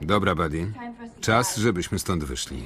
Dobra, buddy. Czas, żebyśmy stąd wyszli.